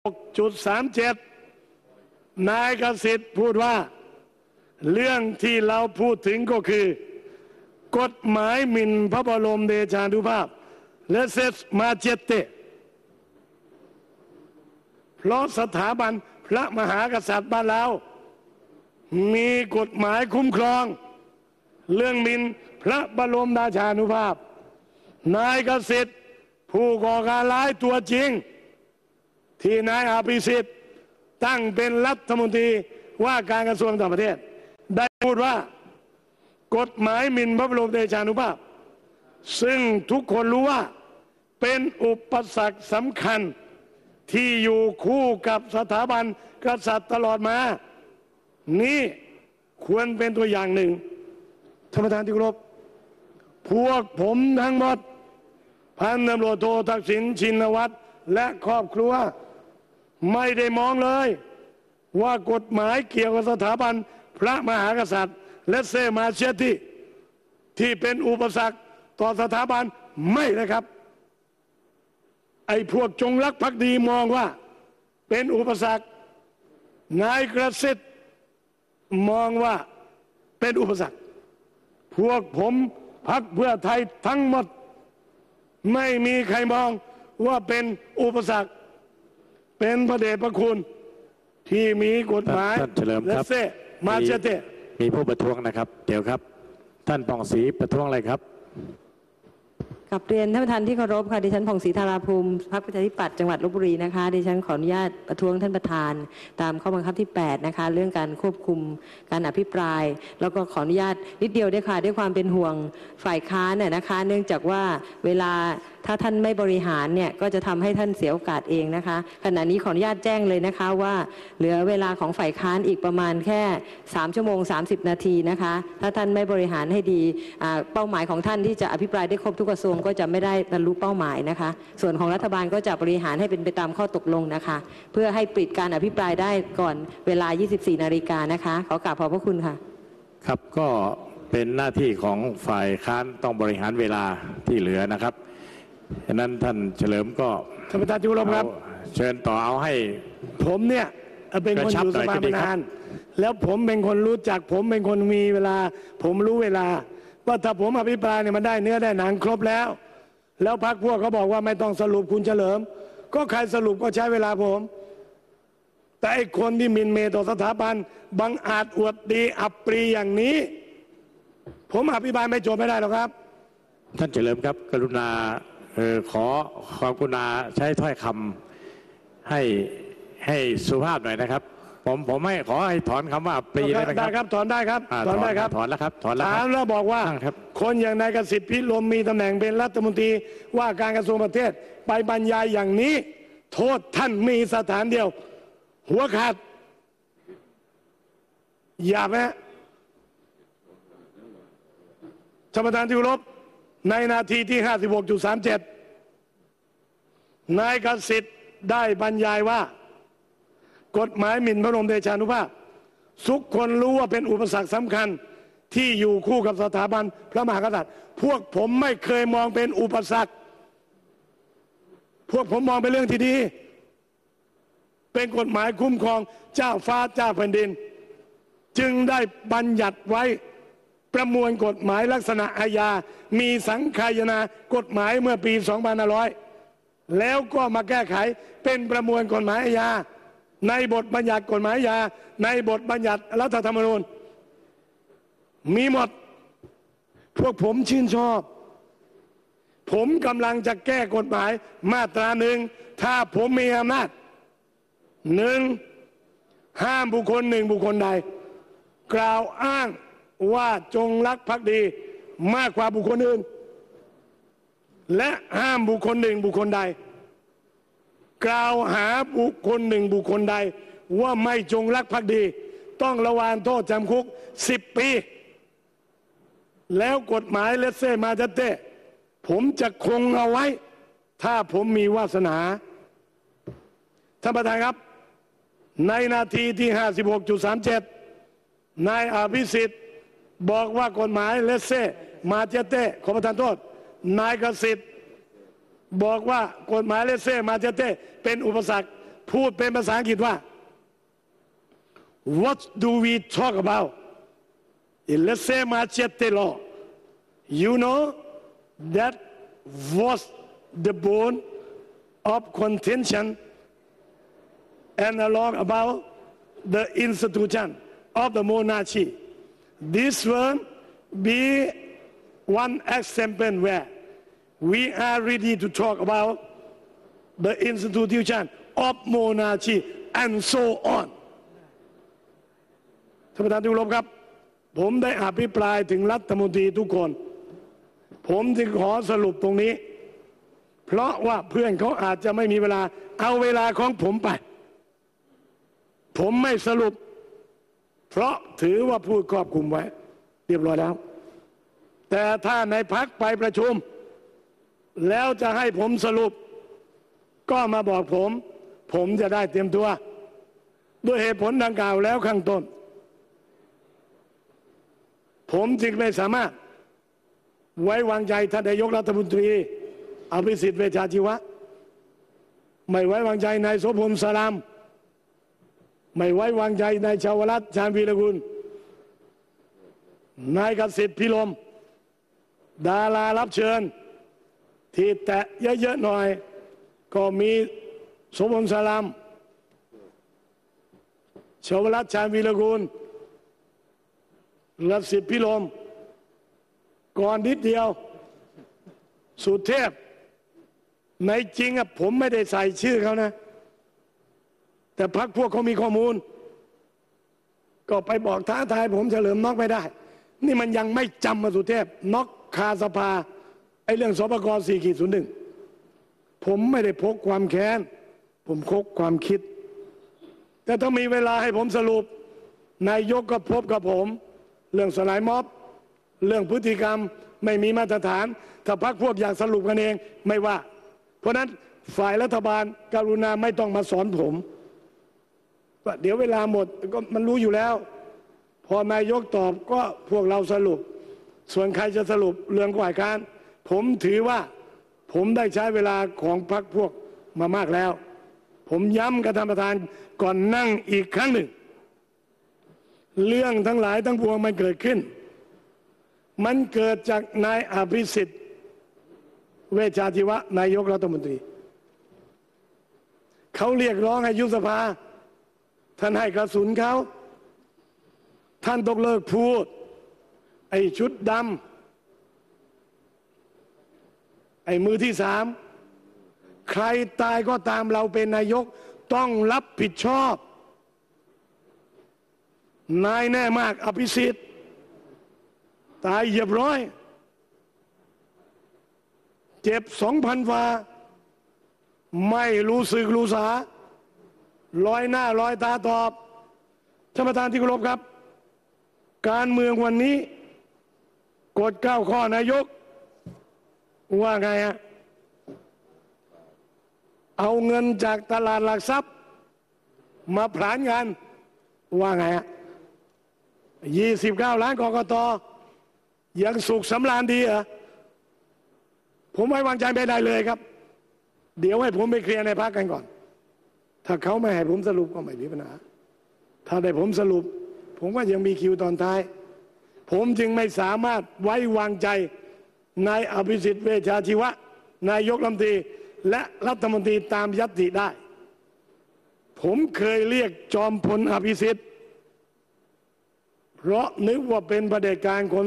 6.37 นายกสิทธิ์พูดว่า เรื่องที่เราพูดถึงก็คือ กฎหมายหมิ่นพระบรมเดชานุภาพ และเซสมาเจเตเพราะสถาบันพระมหากษัตริย์บ้านเรา มีกฎหมายคุ้มครอง เรื่องมินพระบรมราชานุภาพ นายกสิทธิ์ผู้ก่อการร้ายตัวจริง ที่นายอภิสิทธิ์ตั้งเป็นรัฐมนตรีว่าการกระทรวงต่างประเทศ ได้พูดว่ากฎหมายหมิ่นพระบรมเดชานุภาพ ซึ่งทุกคนรู้ว่าเป็นอุปสรรคสำคัญที่อยู่คู่กับสถาบันกษัตริย์ตลอดมา นี่ควรเป็นตัวอย่างหนึ่งท่านประธานที่เคารพพวกผมทั้งหมด พันตำรวจโททักษิณชินวัตรและครอบครัว ไม่ได้มองเลย ว่ากฎหมายเกี่ยวกับสถาบันพระมหากษัตริย์ และเซมาเชยติที่เป็นอุปสรรคต่อสถาบันไม่เลยครับ ไอ้พวกจงรักภักดีมองว่า เป็นอุปสรรคนายกระสิทธิ์มองว่าเป็นอุปสรรค พวกผมพักเพื่อไทยทั้งหมด ไม่มีใครมองว่าเป็นอุปสรรค เป็นพระเดชพระคุณที่มีกฎหมายท่านเฉลิมและครับเซมาเชเตมีผู้ประท้วงนะครับ เดี๋ยวครับ ท่านปองศรีประท้วงอะไรครับกับเรียนท่านประธานที่เคารพค่ะดิฉันผ่องศรีธาราภูมิพรรคประชาธิปัตย์จังหวัดลบบุรีนะคะดิฉันขออนุญาตประท้วงท่านประธาน ตามข้อบังคับที่ 8 นะคะ เรื่องการควบคุมการอภิปราย แล้วก็ขออนุญาตนิดเดียวด้วยค่ะด้วยความเป็นห่วงฝ่ายค้านเนี่ยนะคะ เนื่องจากว่าเวลาถ้าท่านไม่บริหารเนี่ยก็จะทำให้ท่านเสียโอกาสเองนะคะ ขณะนี้ขออนุญาตแจ้งเลยนะคะว่าเหลือเวลาของฝ่ายค้านอีกประมาณแค่ 3 ชั่วโมง 30 นาทีนะคะ ถ้าท่านไม่บริหารให้ดีเป้าหมายของท่านที่จะอภิปรายได้ครบทุกกระทรวงก็จะไม่ได้บรรลุเป้าหมายนะคะ ส่วนของรัฐบาลก็จะบริหารให้เป็นไปตามข้อตกลงนะคะ เพื่อให้ปิดการอภิปรายได้ก่อนเวลา 24 นาฬิกานะคะ ขอกราบขอบพระคุณค่ะ ครับก็เป็นหน้าที่ของฝ่ายค้านต้องบริหารเวลาที่เหลือนะครับ ฉะนั้นท่านเฉลิมก็ท่านประธานที่เคารพครับเอาเชิญต่อเอาให้ ผมเนี่ยเป็นคนกระชัอบยู่หน่สอยภาก็ดีมาครับนาน แล้วผมเป็นคนรู้จัก ผมเป็นคนมีเวลา ผมรู้เวลา ว่าถ้าผมอภิปรายเนี่ยมันได้เนื้อได้หนังครบแล้ว แล้วพักพวกเขาบอกว่าไม่ต้องสรุปคุณเฉลิม ก็ใครสรุปก็ใช้เวลาผม แต่ไอ้คนที่หมินเมต่อสถาบันบังอาจอวดดีอับปรีอย่างนี้ ผมอภิปรายไม่จบไม่ได้หรอกครับ ท่านเฉลิมครับ กรุณาเออ ขอความกรุณาใช้ถ้อยคำให้ให้สุภาพหน่อยนะครับ ผมผมไม่ขอให้ถอนคำว่าปรีได้ไหมคได้รับครับถอนได้ครับาถอนได้ครับถอนแล้วครับถอนแล้วคถารัมบแล้วบอกว่าตั้งครับคนอย่างนายกสิทธิ์พิรมมีตำแหน่งเป็นรัฐมนตรีว่าการกระทรวงประเทศไปบรรยายอย่างนี้ โทษท่านมีสถานเดียว หัวขาดอย่าไหมฮะท่านประธานที่เคารพ ในนาทีที่ 56.37 นายกสิทธิ์ได้บรรยายว่า กฎหมายหมิ่นพระบรมเดชานุภาพทุกคนรู้ว่าเป็นอุปสรรคสำคัญที่อยู่คู่กับสถาบันพระมหากษัตริย์ พวกผมไม่เคยมองเป็นอุปสรรค พวกผมมองเป็นเรื่องที่ดี เป็นกฎหมายคุ้มครองเจ้าฟ้าเจ้าแผ่นดิน จึงได้บัญญัติไว้ ประมวลกฎหมายลักษณะอาญา มีสังคายนากฎหมายเมื่อปี 2500 แล้วก็มาแก้ไขเป็นประมวลกฎหมายอาญา ในบทบัญญัติกฎหมายอาญา ในบทบัญญัติรัฐธรรมนูญ มีหมด พวกผมชื่นชอบ ผมกำลังจะแก้กฎหมายมาตราหนึ่ง ถ้าผมมีอำนาจหนึ่งห้ามบุคคลหนึ่งบุคคลใด กล่าวอ้าง ว่าจงรักภักดีมากกว่าบุคคลอื่น และห้ามบุคคลหนึ่งบุคคลใด กล่าวหาบุคคลหนึ่งบุคคลใด ว่าไม่จงรักภักดี ต้องระวานโทษจำคุกสิบปี แล้วกฎหมายเลเซมาจเต้ผมจะคงเอาไว้ ถ้าผมมีวาสนาท่านประธานครับ ในนาทีที่ 56.37 นายอภิสิทธิ์ บอกว่ากฎหมายเลสเซมาเจเต้ขอประทานโทษ นายกสิทธิ์บอกว่ากฎหมายเลสเซมาเจเต้เป็นอุปสรรคพูดเป็นภาษาอังกฤษว่า what do we talk about in let's say machete law you know that was the bone of contention analog about the institution of the monarchy. This will be one example where we are ready to talk about the institution of monarchy and so on. ท่านประธานที่เคารพครับ ผมได้อภิปรายถึงรัฐมนตรีทุกคน ผมจึงขอสรุปตรงนี้ เพราะว่าเพื่อนเขาอาจจะไม่มีเวลา เอาเวลาของผมไป ผมไม่สรุป เพราะถือว่าพูดครอบคลุมไว้ เรียบร้อยแล้ว แต่ถ้าในพักไปประชุม แล้วจะให้ผมสรุป ก็มาบอกผม ผมจะได้เตรียมตัว ด้วยเหตุผลดังกล่าวแล้วข้างต้น ผมจึงไม่สามารถ ไว้วางใจท่านนายกรัฐมนตรีอภิสิทธิ์เวชาชีวะ ไม่ไว้วางใจนายโสพลสลาม ไม่ไว้วางใจนายชาวรัตชาญวีรกุล นายกสิทธิ์พิลม ดารารับเชิญ ที่แตะเยอะๆหน่อย ก็มีโสพลสลามชาวรัตชาญวีรกุลรัสิทธิ์พิลม ก่อนนิดเดียว สุเทพ ในจริงอะผมไม่ได้ใส่ชื่อเขานะ แต่พักพวกเขามีข้อมูล ก็ไปบอกท้าทายผมเฉลิมน็อกไม่ได้ นี่มันยังไม่จำมาสุเทพน็อกคาสภาไอ้เรื่องสปกสี่ขีดศูนย์หนึ่งผมไม่ได้พกความแค้น ผมพกความคิด แต่ถ้ามีเวลาให้ผมสรุป นายกก็พบกับผม เรื่องสลายม็อบ เรื่องพฤติกรรมไม่มีมาตรฐาน ถ้าพักพวกอยากสรุปกันเองไม่ว่า เพราะนั้นฝ่ายรัฐบาลการุณาไม่ต้องมาสอนผม ว่าเดี๋ยวเวลาหมดก็มันรู้อยู่แล้ว พอนายกตอบก็พวกเราสรุป ส่วนใครจะสรุปเรื่องฝ่ายค้านผมถือว่าผมได้ใช้เวลาของพรรคพวกมามากแล้ว ผมย้ำกับท่านประธานก่อนนั่งอีกครั้งหนึ่ง เรื่องทั้งหลายทั้งปวงมันเกิดขึ้น มันเกิดจากนายอภิสิทธิ์ เวชชาชีวะนายกรัฐมนตรี เขาเรียกร้องให้ยุบสภา ท่านให้กระสุนเขาท่านต้องเลิกพูด ไอ้ชุดดำไอ้มือที่สาม ใครตายก็ตามเราเป็นนายกต้องรับผิดชอบ นายแน่มากอภิสิทธิ์ ตายเหยียบร้อย เจ็บสองพันวาไม่รู้สึกรู้สา ลอยหน้าลอยตาตอบท่านประธานที่เคารพครับ การเมืองวันนี้กฎเก้าข้อนายก ว่าไงฮะเอาเงินจากตลาดหลักทรัพย์ มาผลานงานว่าไงฮะยี่สิบเก้าล้านกกตยังสุขสำราญดีเหรอผมไว้วางใจไม่ได้เลยครับ เดี๋ยวให้ผมไปเคลียร์ในพักกันก่อน ถ้าเขาไม่ให้ผมสรุปก็ไม่มีปัญหา ถ้าได้ผมสรุป ผมว่ายังมีคิวตอนท้าย ผมจึงไม่สามารถไว้วางใจนายอภิสิทธิ์เวชาชีวะ นายกรัฐมนตรีและรัฐมนตรีตามยัตติได้ ผมเคยเรียกจอมพลอภิสิทธิ์เพราะนึกว่าเป็นประเด็จการคน